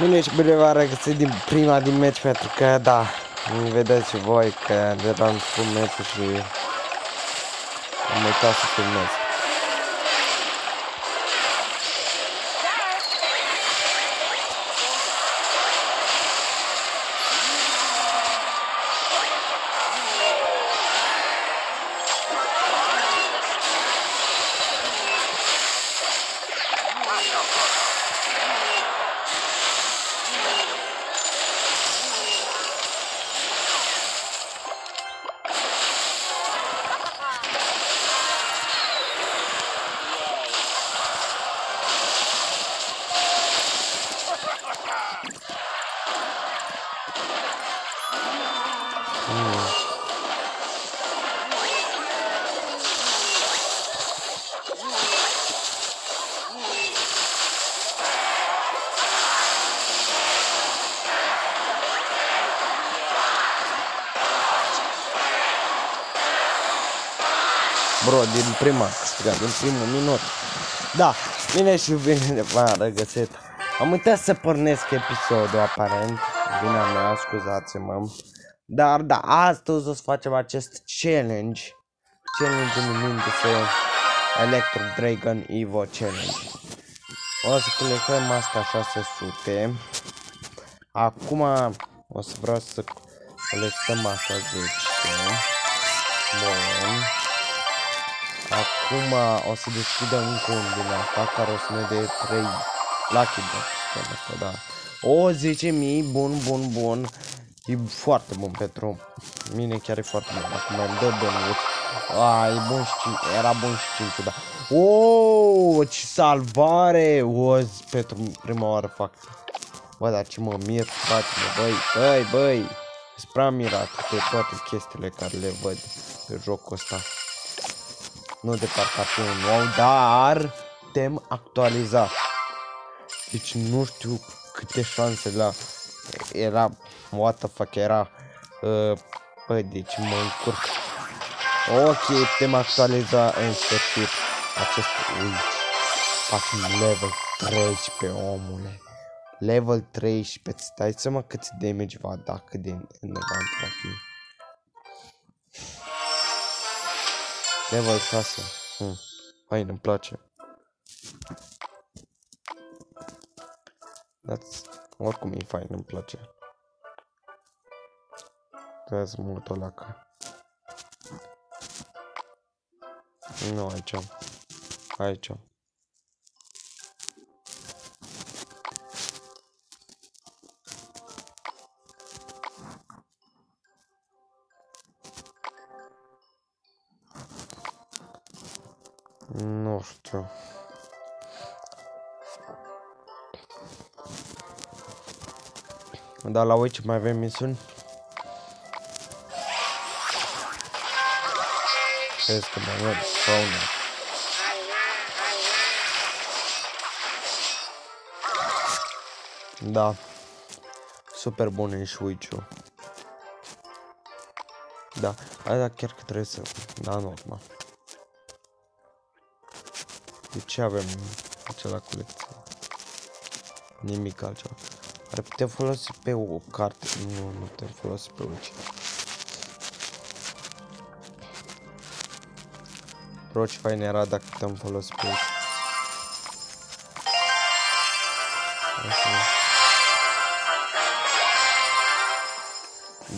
Bine și bine v-am regăsit din prima din meci pentru că da, vedeți și voi că de am spus meciul și am uitat să filmez. Bro, din prima câștigat, din primul minut. Da, bine și bine v-am regăsit. Am uitat să pornesc episodul, aparent. Vina mea, scuzați-mă. Dar da, astăzi o să facem acest challenge. Challenge numindu-se Electro Dragon Evo Challenge. O să colectăm asta 600. Acum o să vreau să colectăm așa 10. Bun. Acum o să deschidem încă un din asta care o să ne dea 3 Lucky Box. Asta, da. O 10.000, bun, bun, bun. E foarte bun pentru mine, chiar e foarte bun. Acum îmi dă bănuț. A, e bun și 5, era bun și 5, da. O, ce salvare! O, pentru prima oară fac. Bă, dar ce mă mir, frate, băi, băi, băi. Sunt prea mirat de toate chestiile care le văd pe jocul ăsta. Nu de parcă ar fi un nou, dar tem actualiza. Deci nu știu câte șanse la... Era... What the fuck, era... Uh, bă, deci mă încurc. Ok, putem actualiza în sfârșit acest... Ui, fucking level 13, omule. Level 13, îți dai seama cât damage va da, cât de enervant va fi. Level 6. Hmm. Fain, îmi place. That's... Oricum e fain, îmi place. Trebuie să mut o lacă. Nu aici. Aici. Nu știu. Dar la Witch mai avem misiuni? Crezi că mai merg fauna. Da. Super bun e și Witch-ul. Da, aia chiar că trebuie să... Da, normal. De ce avem acela colecție? Nimic altceva. Ar putea folosi pe o carte. Nu, nu putem folosi pe orice. Bro, ce fain era dacă putem folosi pe aici.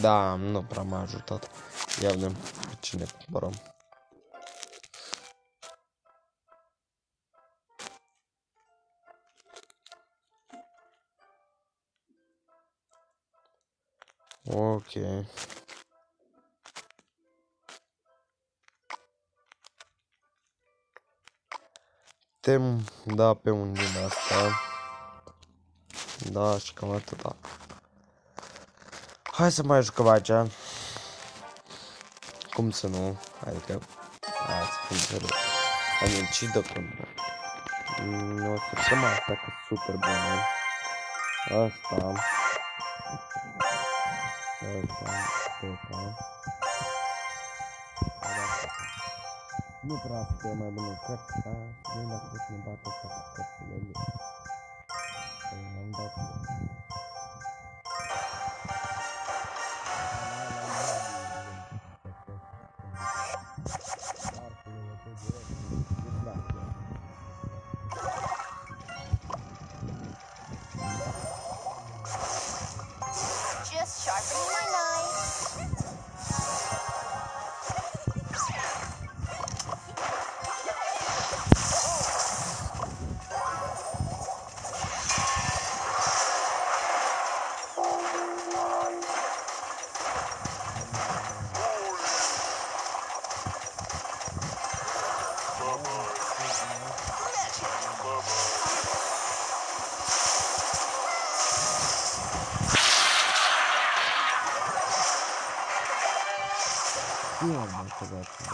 Da, nu prea m-a ajutat. Ia vedem pe cine cumpărăm. Ok. Tem da pe un din asta. Da, și cam atâta. Hai să mai jucăm aici. Cum să nu? Adică... Hai să fim serios. Am incidă până. Nu o să jucăm asta că super bună. Asta. Asta, asta. Nu prea să fie mai bune cărți, dar vedem dacă putem bate asta cu cărțile lui.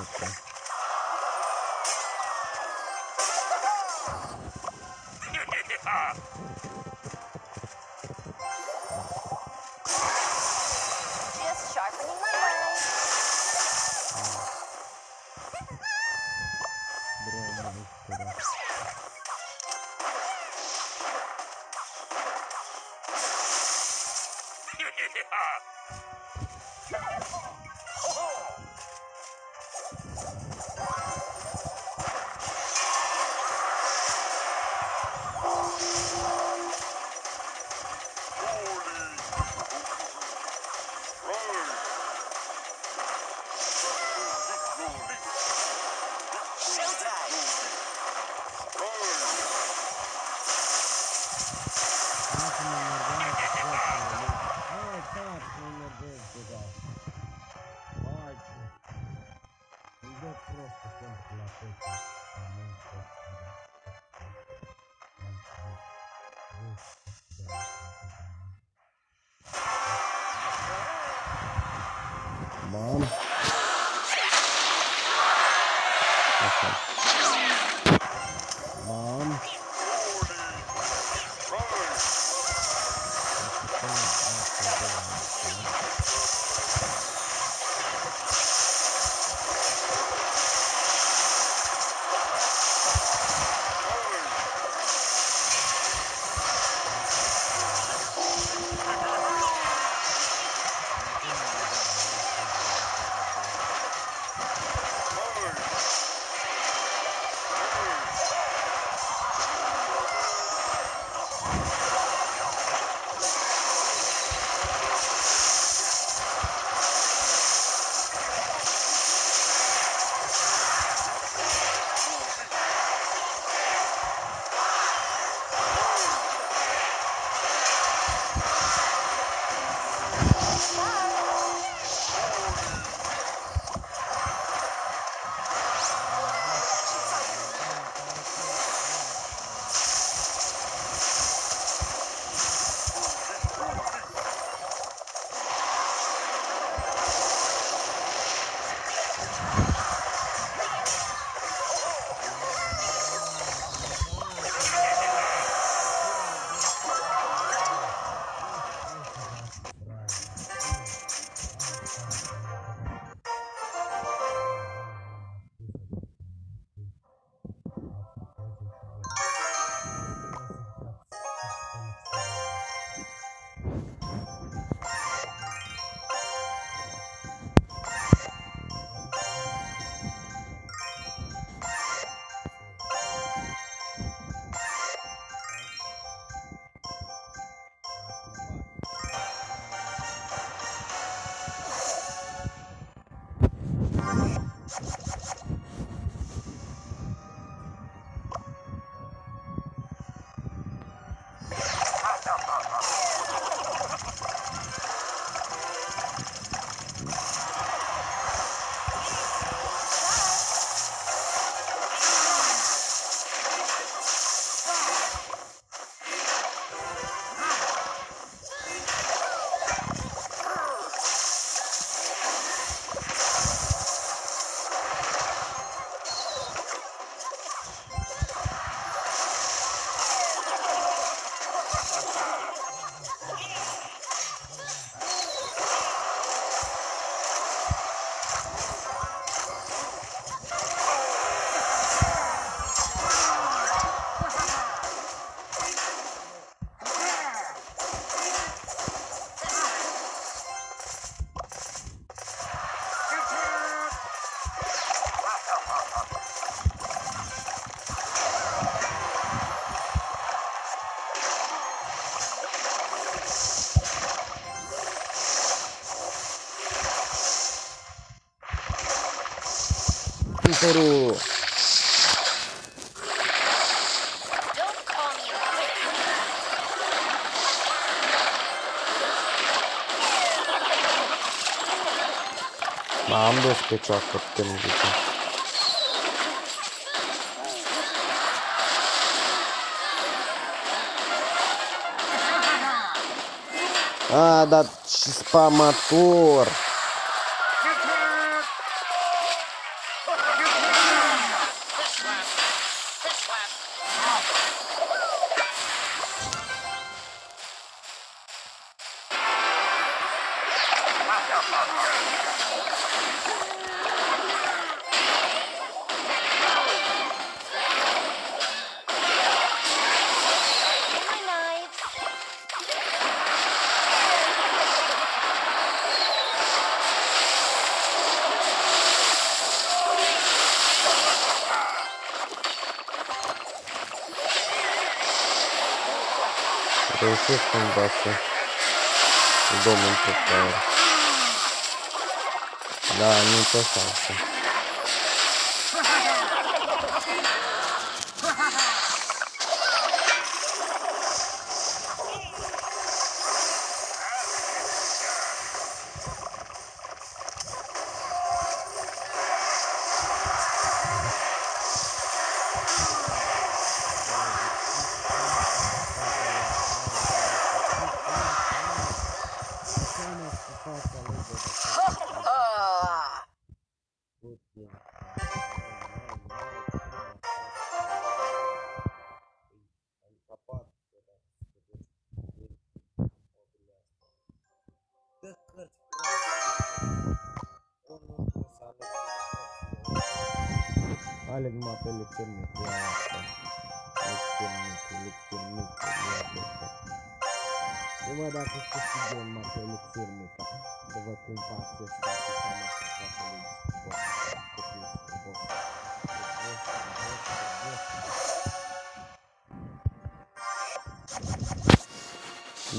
Okay. Okay. următorul. M-am dus pe cioacă, putem zice. A, dar și spamator! Reușesc cumva să domn pe aer. Da, nu Алигмат электронный Электронный, электронный, Давай да, как посидим мат электронный Давай компакция ставки сама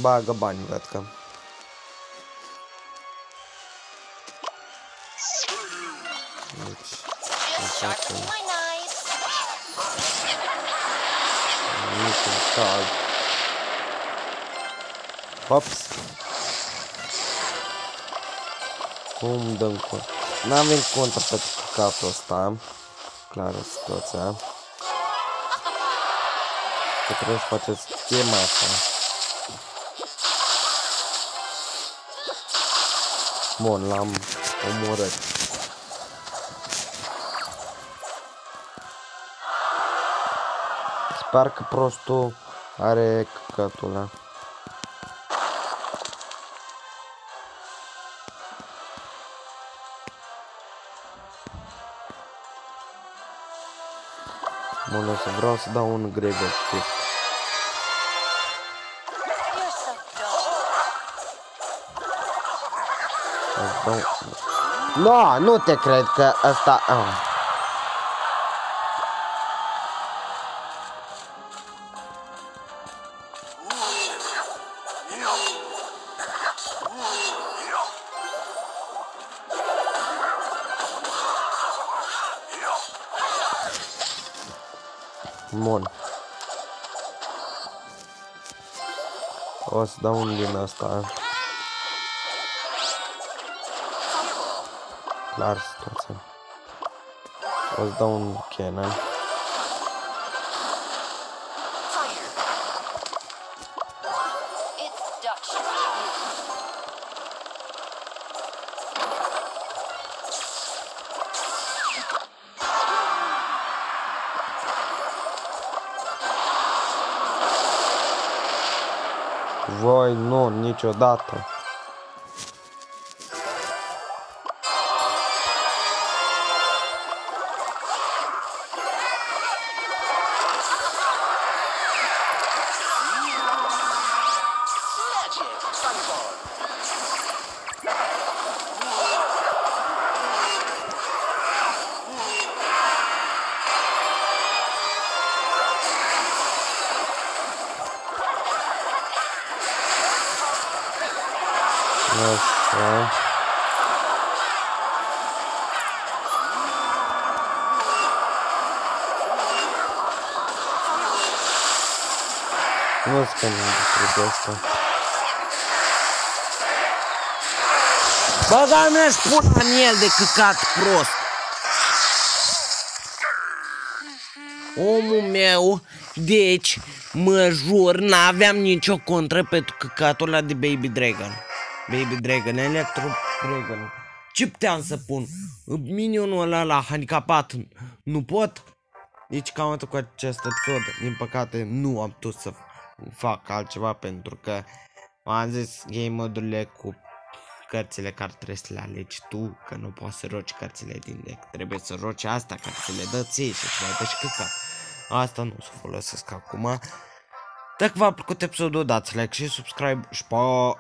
Бага бань, братка. Thank you. Niciun caz. Ops. Cum dăm cont? N-avem contă pe căcatul ăsta. Clară situația. Că trebuie să faceți schema asta. Bun, l-am omorât. Sper că prostul are căcatul ăla. Bun, o să vreau să dau un Gregor Shift. You're so dull. Îți dau... No, nu te cred că ăsta... Ah. O să dau un din asta. Clar situația. O să dau un cannon. It's Voi nu, niciodată. Așa. Nu spune despre asta. Băga mea spune în el de căcat prost. Omul meu, deci, mă jur, n-aveam nicio contră pentru căcatul ăla de Baby Dragon. Baby Dragon, Electro Dragon. Ce puteam să pun? Minionul ăla la handicapat. Nu pot? Nici cam atât cu acest episod. Din păcate nu am putut să fac altceva pentru că am zis game modurile cu cărțile care trebuie să le alegi tu, că nu poți să roci cărțile din deck. Trebuie să roci asta care ți le dă ție și îți mai dă și căcat. Asta nu o să folosesc acum. Dacă v-a plăcut episodul, dați like și subscribe și pa!